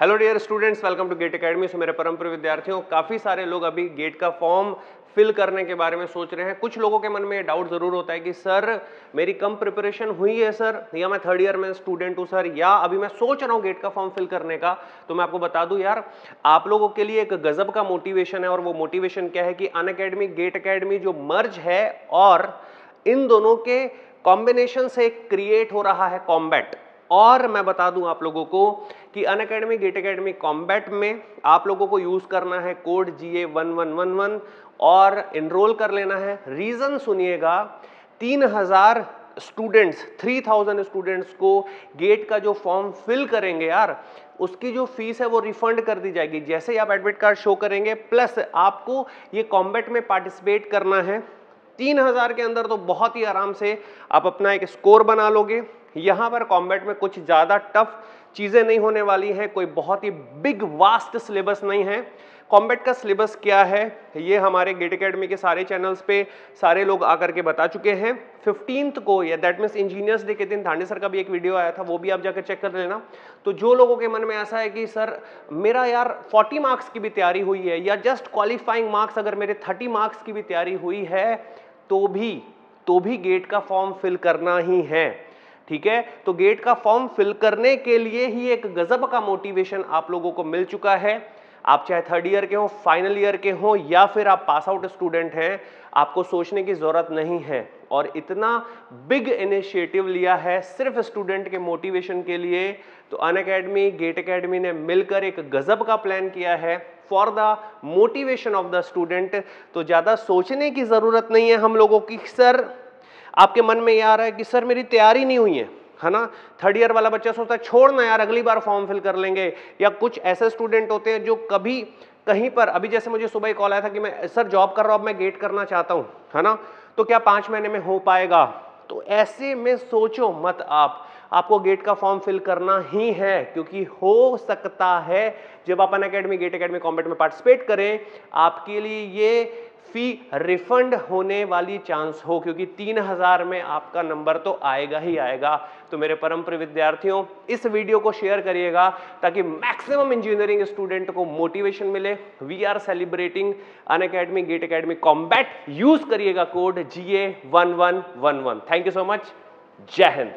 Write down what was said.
Hello dear students welcome to GATE academy से मेरे परम विद्यार्थियों, काफ़ी सारे लोग अभी गेट का फॉर्म फिल करने के बारे में सोच रहे हैं। कुछ लोगों के मन में ये डाउट ज़रूर होता है कि, सर, मेरी कम प्रिपरेशन हुई है, सर? या मैं थर्ड ईयर में स्टूडेंट हूँ, सर? या अभी मैं सोच रहा हूँ गेट का फॉर्म फिल करने का? तो मैं आपको बता दूँ, यार, आप लोगों के लिए एक गजब का मोटिवेशन है और वो मोटिवेशन क्या है कि अन अकेडमी गेट अकेडमी जो मर्ज है और इन दोनों के कॉम्बिनेशन से क्रिएट हो रहा है कॉम्बैट और मैं बता दूँ आप लोगों को कि Unacademy GATE academy combat में आप लोगों को यूज़ करना है code G A one one one one और इनरोल कर लेना है। रीजन सुनिएगा, तीन हज़ार स्टूडेंट्स, थ्री थाउज़ेंड स्टूडेंट्स को गेट का जो फॉर्म फिल करेंगे यार, उसकी जो फ़ीस है वो रिफंड कर दी जाएगी। जैसे ही आप एडमिट कार्ड शो करेंगे, प्लस आपको ये कॉम्बैट में पार्टिसिपेट करना है, तीन हज़ार के अंदर तो बहुत ही आराम से आप अपना एक स्कोर बना लोगे। यहाँ पर कॉम्बैट में कुछ ज़्यादा टफ चीज़ें नहीं होने वाली हैं, कोई बहुत ही बिग वास्ट सिलेबस नहीं है। कॉम्बैट का सिलेबस क्या है? ये हमारे गेट अकेडमी के सारे चैनल्स पे सारे लोग आकर के बता चुके हैं। फिफ्टींथ को या दैट मीन्स इंजीनियर्स डे के दिन धांडे सर का भी एक वीडियो आया था, वो भी आप जाकर चेक कर लेना। तो जो लोगों के मन में ऐसा है कि, सर, मेरा यार 40 मार्क्स की भी तैयारी हुई है, या जस्ट क्वालिफाइंग मार्क्स अगर मेरे 30 मार्क्स की भी तैयारी हुई है तो भी तो भी गेट का फॉर्म फिल करना ही है। ठीक है? तो गेट का फॉर्म फिल करने के लिए ही एक गजब का मोटिवेशन आप लोगों को मिल चुका है। आप चाहे थर्ड ईयर के हो फाइनल ईयर के हो, या फिर आप पास आउट स्टूडेंट हैं, आपको सोचने की ज़रूरत नहीं है। और इतना बिग इनिशिएटिव लिया है सिर्फ़ स्टूडेंट के मोटिवेशन के लिए। तो अन अकेडमी गेट अकेडमी ने मिलकर एक गजब का प्लान किया है for the motivation of the student तो ज़्यादा सोचने की ज़रूरत नहीं है हम लोगों की सर आपके मन में ये आ रहा है कि सर मेरी तैयारी नहीं हुई है है ना? थर्ड ईयर वाला बच्चा सोचता है, छोड़ ना यार, अगली बार फॉर्म फिल कर लेंगे। या कुछ ऐसे स्टूडेंट होते हैं जो कभी कहीं पर, अभी जैसे मुझे सुबह कॉल आया था कि मैं, सर जॉब कर रहा हूँ, अब मैं गेट करना चाहता हूँ है ना? तो क्या पाँच महीने में हो पाएगा? तो ऐसे में सोचो मत आप, आपको गेट का फॉर्म फिल करना ही है, क्योंकि हो सकता है जब आप Unacademy GATE academy combat में पार्टिसिपेट करें, आपके लिए ये फ़ी रिफंड होने वाली चांस हो, क्योंकि तीन हज़ार में आपका नंबर तो आएगा ही आएगा। तो मेरे परम विद्यार्थियों, इस वीडियो को शेयर करिएगा, ताकि मैक्सिमम इंजीनियरिंग स्टूडेंट को मोटिवेशन मिले। We are celebrating Unacademy GATE academy combat use करिएगा code G A one one one one thank you so much जय हिंद